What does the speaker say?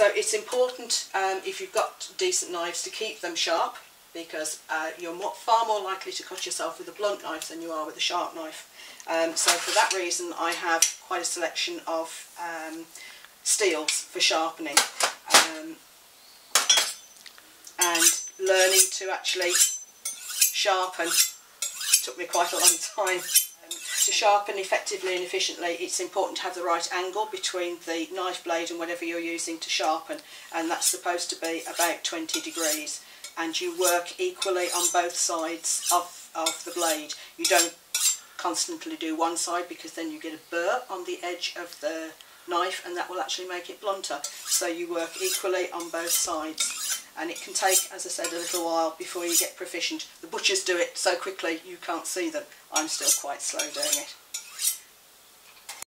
So it's important um, if you've got decent knives to keep them sharp because uh, you're more, far more likely to cut yourself with a blunt knife than you are with a sharp knife. Um, so for that reason I have quite a selection of um, steels for sharpening um, and learning to actually sharpen took me quite a long time. To sharpen effectively and efficiently it's important to have the right angle between the knife blade and whatever you're using to sharpen and that's supposed to be about 20 degrees and you work equally on both sides of, of the blade. You don't constantly do one side because then you get a burr on the edge of the knife and that will actually make it blunter. So you work equally on both sides and it can take, as I said, a little while before you get proficient. The butchers do it so quickly you can't see them. I'm still quite slow doing it.